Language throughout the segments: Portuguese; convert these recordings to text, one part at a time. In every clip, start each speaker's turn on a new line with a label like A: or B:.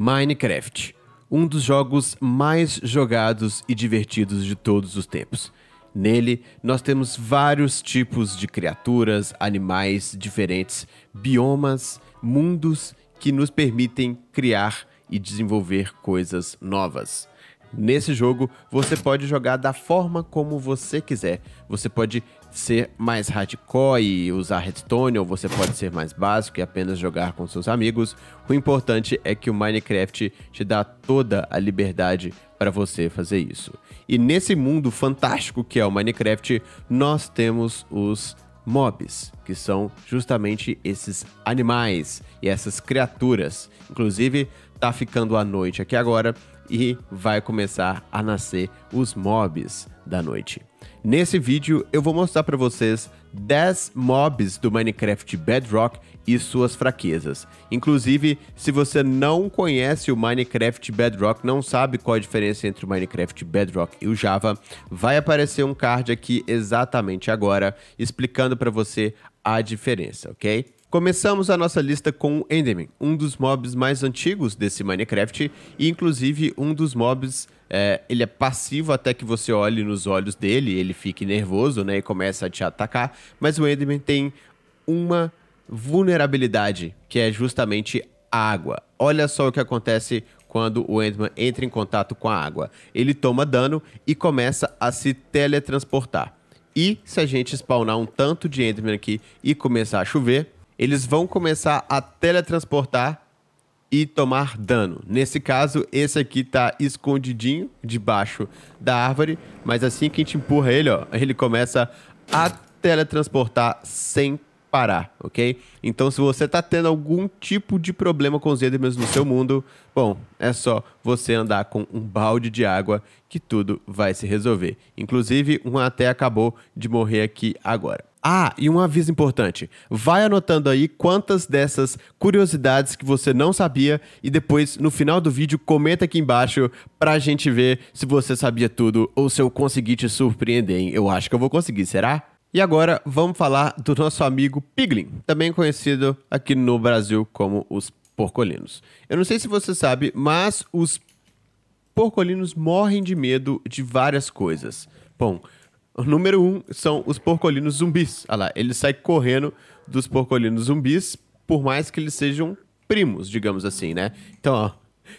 A: Minecraft, um dos jogos mais jogados e divertidos de todos os tempos. Nele, nós temos vários tipos de criaturas, animais diferentes, biomas, mundos que nos permitem criar e desenvolver coisas novas. Nesse jogo, você pode jogar da forma como você quiser. Você pode ser mais hardcore e usar redstone, ou você pode ser mais básico e apenas jogar com seus amigos. O importante é que o Minecraft te dá toda a liberdade para você fazer isso. E nesse mundo fantástico que é o Minecraft, nós temos os mobs, que são justamente esses animais e essas criaturas. Inclusive, tá ficando a noite aqui agora e vai começar a nascer os mobs da noite. Nesse vídeo eu vou mostrar para vocês 10 mobs do Minecraft Bedrock e suas fraquezas. Inclusive, se você não conhece o Minecraft Bedrock, não sabe qual a diferença entre o Minecraft Bedrock e o Java, vai aparecer um card aqui exatamente agora explicando para você a diferença, ok? Começamos a nossa lista com o Enderman, um dos mobs mais antigos desse Minecraft e inclusive um dos mobs, é, ele é passivo até que você olhe nos olhos dele, ele fique nervoso, né, e começa a te atacar, mas o Enderman tem uma vulnerabilidade, que é justamente a água. Olha só o que acontece quando o Enderman entra em contato com a água. Ele toma dano e começa a se teletransportar. E se a gente spawnar um tanto de Enderman aqui e começar a chover, eles vão começar a teletransportar e tomar dano. Nesse caso, esse aqui tá escondidinho debaixo da árvore, mas assim que a gente empurra ele, ó, ele começa a teletransportar sem parar, ok? Então, se você tá tendo algum tipo de problema com os Endermans no seu mundo, bom, é só você andar com um balde de água que tudo vai se resolver. Inclusive, um até acabou de morrer aqui agora. Ah, e um aviso importante. Vai anotando aí quantas dessas curiosidades que você não sabia e depois, no final do vídeo, comenta aqui embaixo pra gente ver se você sabia tudo ou se eu consegui te surpreender, hein? Eu acho que eu vou conseguir, será? E agora vamos falar do nosso amigo Piglin, também conhecido aqui no Brasil como os porcolinos. Eu não sei se você sabe, mas os porcolinos morrem de medo de várias coisas. Bom, o número um são os porcolinos zumbis. Olha lá, ele sai correndo dos porcolinos zumbis, por mais que eles sejam primos, digamos assim, né? Então, ó,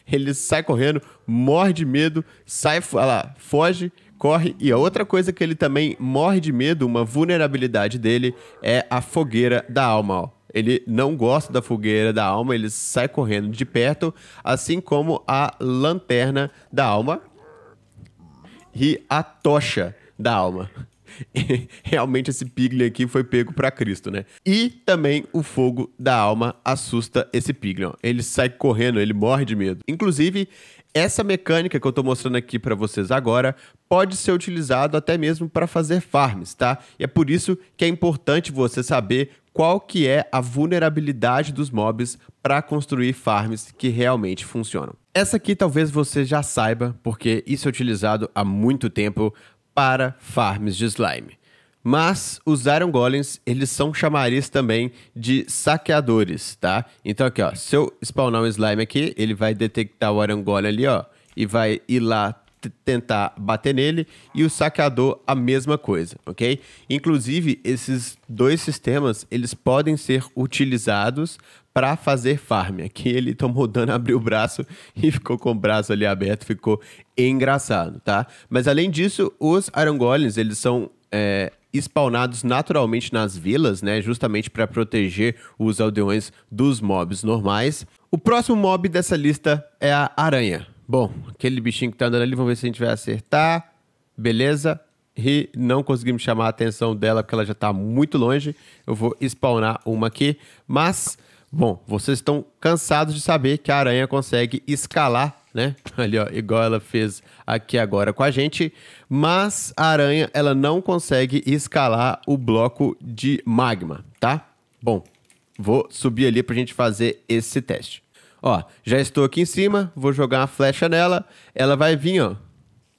A: ele sai correndo, morre de medo, sai, olha lá, foge, corre. E a outra coisa que ele também morre de medo, uma vulnerabilidade dele, é a fogueira da alma. Ó. Ele não gosta da fogueira da alma, ele sai correndo de perto, assim como a lanterna da alma e a tocha da alma. Realmente esse Piglin aqui foi pego para Cristo, né? E também o fogo da alma assusta esse Piglin. Ele sai correndo, ele morre de medo. Inclusive, essa mecânica que eu estou mostrando aqui para vocês agora pode ser utilizado até mesmo para fazer farms, tá? E é por isso que é importante você saber qual que é a vulnerabilidade dos mobs para construir farms que realmente funcionam. Essa aqui talvez você já saiba, porque isso é utilizado há muito tempo para farms de slime. Mas os Iron Golems, eles são chamariz também de saqueadores, tá? Então aqui, ó, se eu spawnar um slime aqui, ele vai detectar o Iron Golem ali, ó, e vai ir lá tentar bater nele e o saqueador a mesma coisa, ok? Inclusive, esses dois sistemas, eles podem ser utilizados para fazer farm. Aqui ele tomou dano, abriu o braço e ficou com o braço ali aberto, ficou engraçado, tá? Mas além disso, os Iron Golems, eles são é, spawnados naturalmente nas vilas, né? Justamente para proteger os aldeões dos mobs normais. O próximo mob dessa lista é a aranha. Bom, aquele bichinho que tá andando ali, vamos ver se a gente vai acertar. Beleza. E não conseguimos chamar a atenção dela porque ela já está muito longe. Eu vou spawnar uma aqui. Mas, bom, vocês estão cansados de saber que a aranha consegue escalar né? Ali, ó, igual ela fez aqui agora com a gente. Mas a aranha, ela não consegue escalar o bloco de magma, tá? Bom, vou subir ali pra gente fazer esse teste. Ó, já estou aqui em cima, vou jogar uma flecha nela, ela vai vir, ó.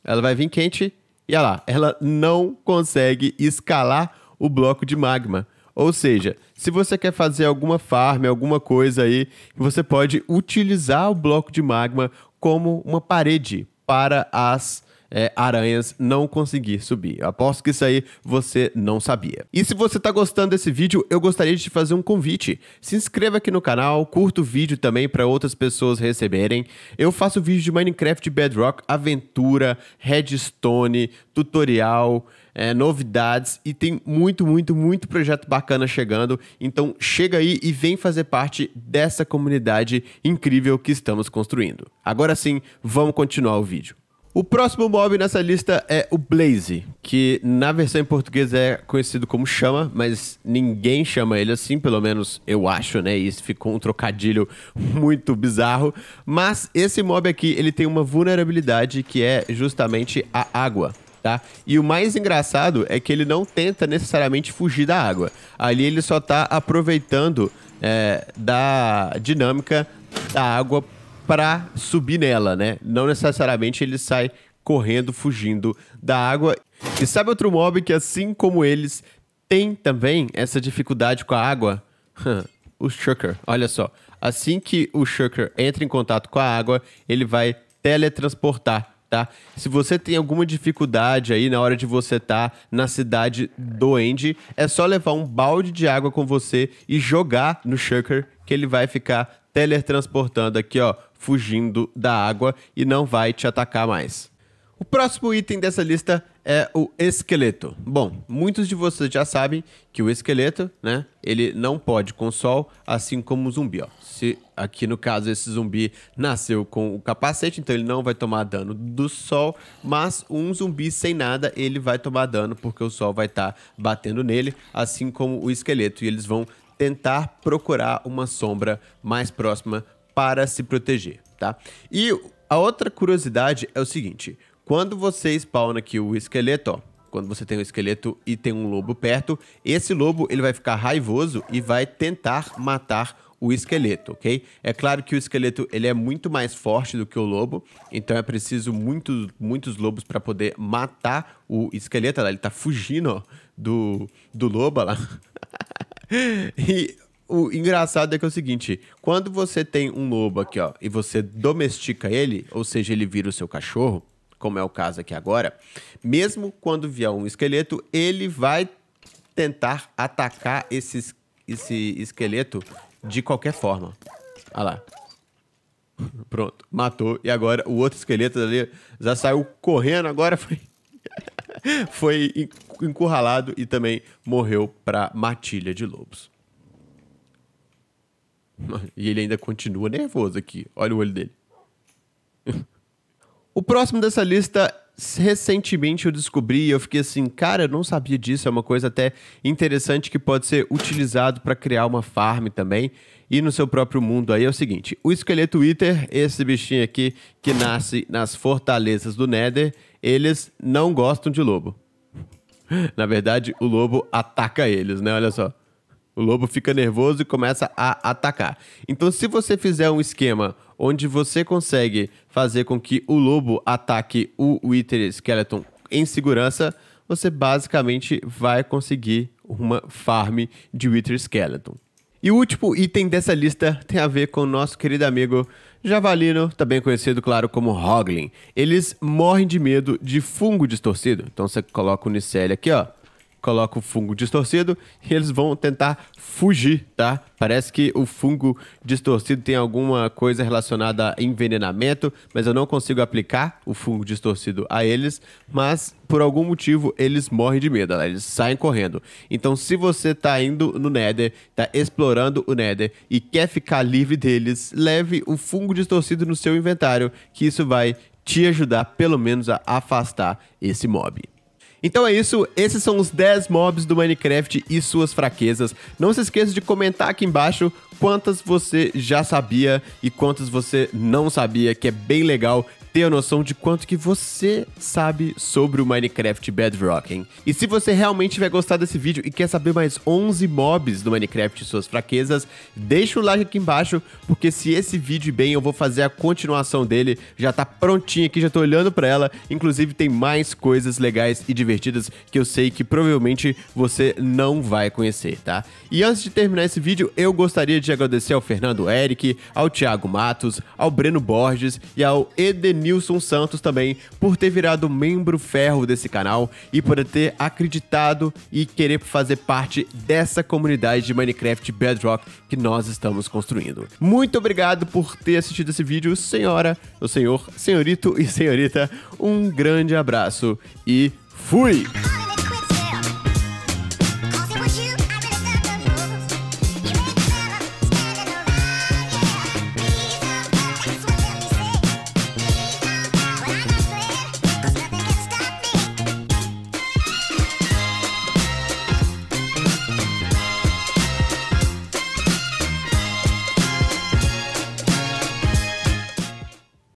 A: Ela vai vir quente e olha lá, ela não consegue escalar o bloco de magma. Ou seja, se você quer fazer alguma farm, alguma coisa aí, você pode utilizar o bloco de magma como uma parede para as é, aranhas não conseguir subir. Eu aposto que isso aí você não sabia. E se você está gostando desse vídeo, eu gostaria de te fazer um convite. Se inscreva aqui no canal, curta o vídeo também para outras pessoas receberem. Eu faço vídeo de Minecraft Bedrock, aventura, redstone, tutorial, é, novidades e tem muito, muito, muito projeto bacana chegando. Então chega aí e vem fazer parte dessa comunidade incrível que estamos construindo. Agora sim, vamos continuar o vídeo. O próximo mob nessa lista é o Blaze, que na versão em português é conhecido como Chama, mas ninguém chama ele assim, pelo menos eu acho, né? Isso ficou um trocadilho muito bizarro. Mas esse mob aqui, ele tem uma vulnerabilidade que é justamente a água. Tá? E o mais engraçado é que ele não tenta necessariamente fugir da água. Ali ele só está aproveitando é, da dinâmica da água para subir nela, né? Não necessariamente ele sai correndo, fugindo da água. E sabe outro mob que, assim como eles, tem também essa dificuldade com a água? o Shulker. Olha só. Assim que o Shulker entra em contato com a água, ele vai teletransportar tá? Se você tem alguma dificuldade aí na hora de você estar tá na cidade do End, é só levar um balde de água com você e jogar no Shulker que ele vai ficar teletransportando aqui, ó, fugindo da água e não vai te atacar mais. O próximo item dessa lista é o esqueleto. Bom, muitos de vocês já sabem que o esqueleto, né, ele não pode com sol, assim como o zumbi, ó. Se aqui no caso esse zumbi nasceu com o capacete, então ele não vai tomar dano do sol, mas um zumbi sem nada, ele vai tomar dano porque o sol vai estar tá batendo nele, assim como o esqueleto, e eles vão tentar procurar uma sombra mais próxima para se proteger, tá? E a outra curiosidade é o seguinte: quando você spawna aqui o esqueleto, ó, quando você tem um esqueleto e tem um lobo perto, esse lobo ele vai ficar raivoso e vai tentar matar o esqueleto, ok? É claro que o esqueleto ele é muito mais forte do que o lobo, então é preciso muitos, muitos lobos para poder matar o esqueleto. Ele tá fugindo ó, do, do lobo lá. e o engraçado é que é o seguinte: quando você tem um lobo aqui, ó, e você domestica ele, ou seja, ele vira o seu cachorro, como é o caso aqui agora, mesmo quando vier um esqueleto, ele vai tentar atacar esse, esse esqueleto de qualquer forma. Olha lá. Pronto, matou. E agora o outro esqueleto ali já saiu correndo, agora foi. foi encurralado e também morreu para matilha de lobos. E ele ainda continua nervoso aqui. Olha o olho dele. o próximo dessa lista, recentemente eu descobri e eu fiquei assim, cara, eu não sabia disso. É uma coisa até interessante que pode ser utilizado para criar uma farm também e no seu próprio mundo aí é o seguinte: o esqueleto Wither, esse bichinho aqui que nasce nas fortalezas do Nether, eles não gostam de lobo. Na verdade, o lobo ataca eles, né? Olha só. O lobo fica nervoso e começa a atacar. Então, se você fizer um esquema onde você consegue fazer com que o lobo ataque o Wither Skeleton em segurança, você basicamente vai conseguir uma farm de Wither Skeleton. E o último item dessa lista tem a ver com o nosso querido amigo Javalino, também conhecido, claro, como Hoglin. Eles morrem de medo de fungo distorcido. Então você coloca o Nicele aqui, ó coloca o fungo distorcido e eles vão tentar fugir, tá? Parece que o fungo distorcido tem alguma coisa relacionada a envenenamento, mas eu não consigo aplicar o fungo distorcido a eles, mas por algum motivo eles morrem de medo, eles saem correndo. Então, se você tá indo no Nether, tá explorando o Nether e quer ficar livre deles, leve o fungo distorcido no seu inventário, que isso vai te ajudar pelo menos a afastar esse mob. Então é isso, esses são os 10 mobs do Minecraft e suas fraquezas. Não se esqueça de comentar aqui embaixo quantas você já sabia e quantas você não sabia, que é bem legal ter a noção de quanto que você sabe sobre o Minecraft Bedrock, hein? E se você realmente tiver gostado desse vídeo e quer saber mais 11 mobs do Minecraft e suas fraquezas, deixa o like aqui embaixo, porque se esse vídeo bem, eu vou fazer a continuação dele, já tá prontinha aqui, já tô olhando pra ela, inclusive tem mais coisas legais e divertidas que eu sei que provavelmente você não vai conhecer, tá? E antes de terminar esse vídeo, eu gostaria de agradecer ao Fernando Eric, ao Thiago Matos, ao Breno Borges e ao Edenilson Santos também por ter virado membro ferro desse canal e por ter acreditado e querer fazer parte dessa comunidade de Minecraft Bedrock que nós estamos construindo. Muito obrigado por ter assistido esse vídeo, senhora, o senhor, senhorito e senhorita. Um grande abraço e fui!